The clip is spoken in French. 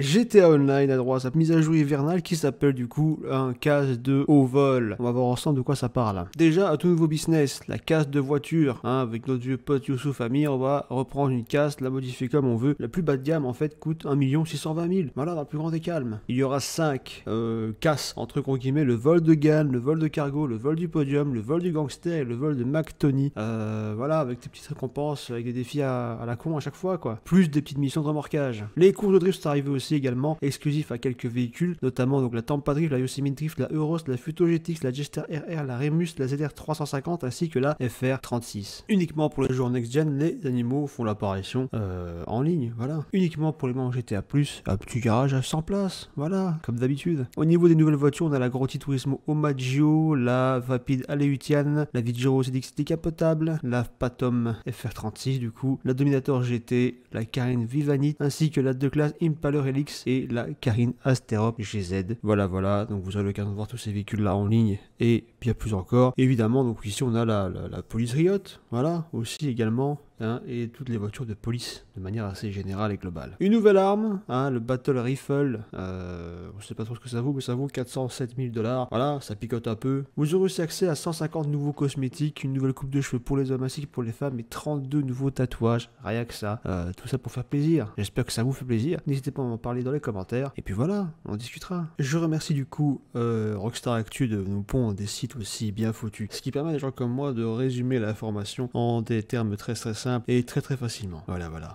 GTA Online a droit à sa mise à jour hivernale qui s'appelle du coup un casse de haut vol. On va voir ensemble de quoi ça parle. Déjà, un tout nouveau business, la casse de voiture. Hein, avec notre vieux pote Youssouf Amir, on va reprendre une casse, la modifier comme on veut. La plus bas de gamme en fait coûte 1 620 000. Voilà, dans le plus grand des calmes. Il y aura 5 euh, casses, entre guillemets, le vol de Gann, le vol de cargo, le vol du podium, le vol du gangster et le vol de McTony. Euh, voilà, avec des petites récompenses, avec des défis à, la con à chaque fois, quoi. Plus des petites missions de remorquage. Les courses de drift sont arrivées aussi également, exclusifs à quelques véhicules, notamment donc la Tampa Drift, la Yosemite Drift, la Euros, la Futogetics, la Jester RR, la Remus, la ZR 350 ainsi que la FR 36. Uniquement pour les joueurs next-gen, les animaux font l'apparition euh, en ligne, voilà. Uniquement pour les membres GTA+, un petit garage à 100 places, voilà, comme d'habitude. Au niveau des nouvelles voitures, on a la Grotti Turismo Omaggio, la Vapid Aleutian, la Vigero CDX décapotable, la Patom FR36 du coup, la Dominator GT, la Carine Vivanit, ainsi que la deux classe Impaler Et la Carine Asterop GZ. Voilà, voilà, donc vous aurez l'occasion de voir tous ces véhicules là en ligne et bien plus encore. évidemment, donc ici on a la, la police Riot, voilà, aussi également Hein, et toutes les voitures de police de manière assez générale et globale. Une nouvelle arme, hein, le Battle Rifle, euh, je sais pas trop ce que ça vaut, mais ça vaut 407 000 dollars. Voilà, ça picote un peu. Vous aurez aussi accès à 150 nouveaux cosmétiques, une nouvelle coupe de cheveux pour les hommes ainsi que pour les femmes et 32 nouveaux tatouages. Rien que ça. Euh, tout ça pour faire plaisir. J'espère que ça vous fait plaisir. N'hésitez pas à m'en parler dans les commentaires. Et puis voilà, on discutera. Je remercie du coup euh, Rockstar Actu de nous pondre des sites aussi bien foutus. Ce qui permet à des gens comme moi de résumer l'information en des termes très très simples et très très facilement. Voilà, voilà.